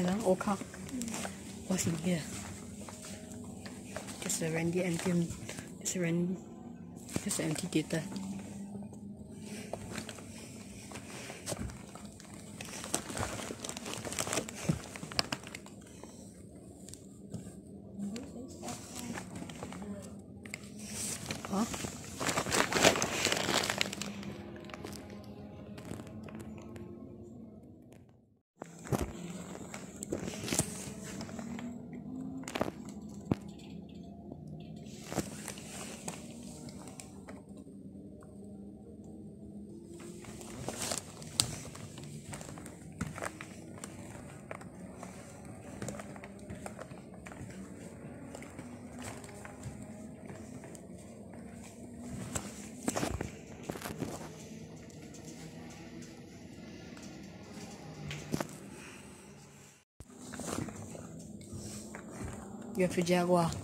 nice, huh? Oka. What's in here? Just a Randy empty. Just a Randy. Just an empty theater. Bien fait Jaguar.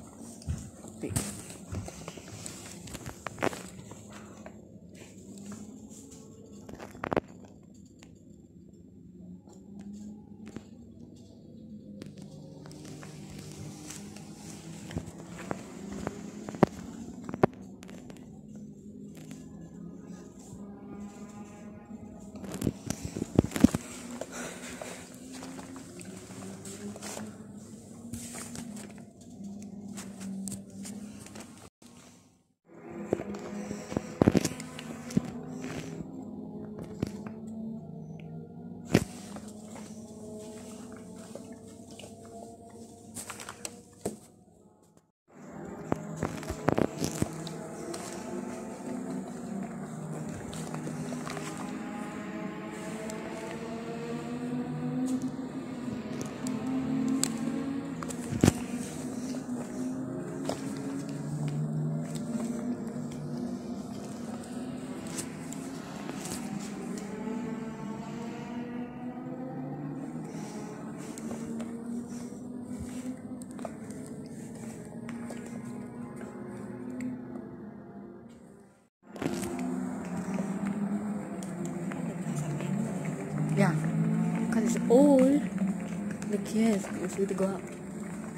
Here. Let's go to go.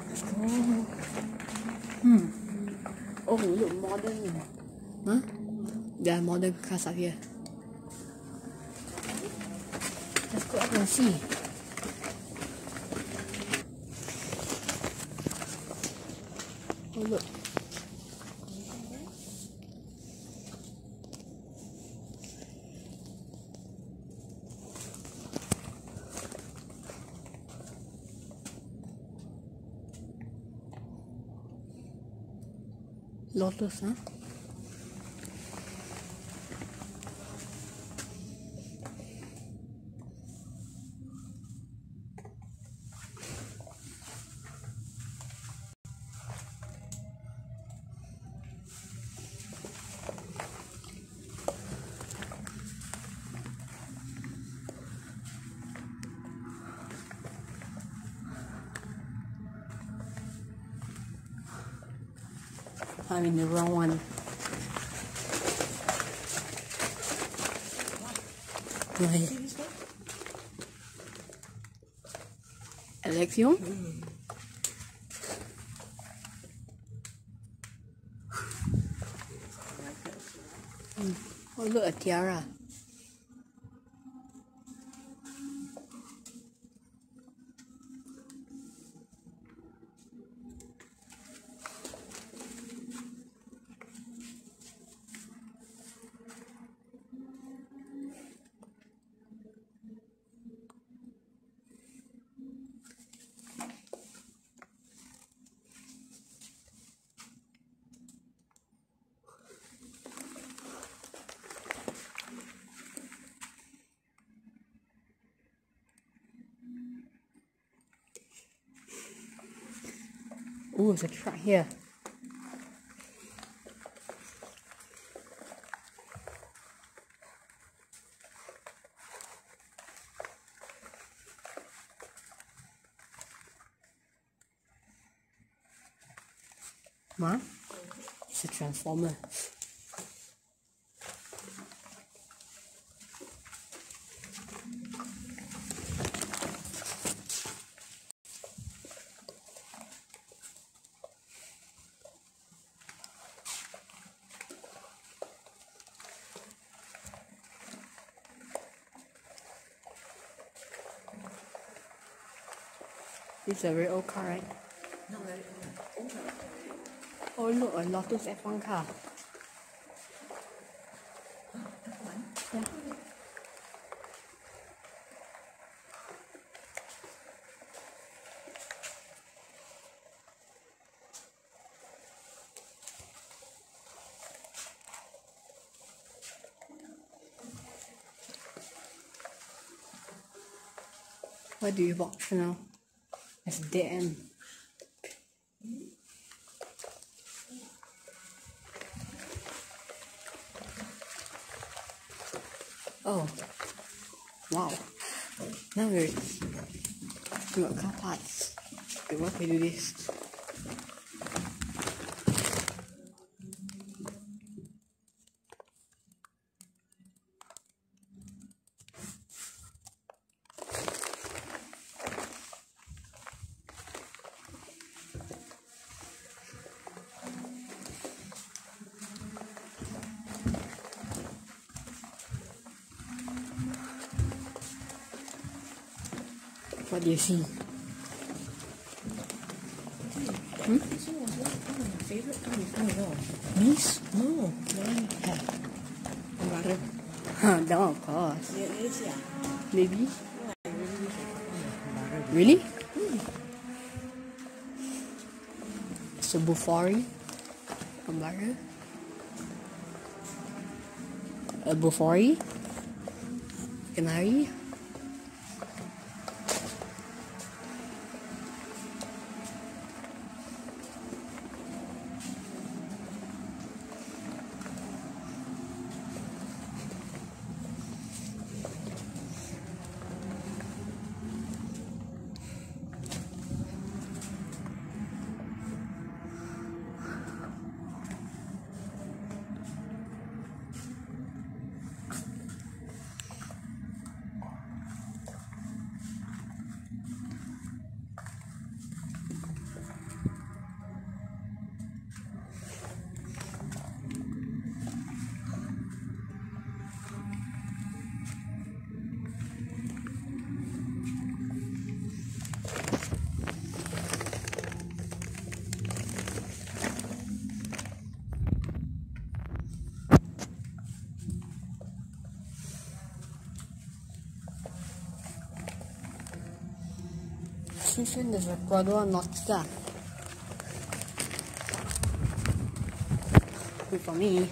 Let's go. Hmm. Oh, look, modern. Huh? There are modern cars up here. Let's go up and see. Lotus, huh? I'm in the wrong one. Right. Alexion? Mm. Oh, look, a tiara. Oh, there's a truck here. Ma? It's a transformer. Is a very old car, right? Not very old. Oh, look, a Lotus F1 car. Yeah. What do you watch now? It's end. Oh, wow. Now we're we got car parts. Okay, what can do this? Before, you know. This? No, the one you have. Amara. Huh, one of course. Yeah, yeah, yeah. Maybe. No, really wish uh, I could find a Amara. Really? It's a Bufari. A Mara. A Bufari. Canary. Location is Ecuador Norte. Good for me.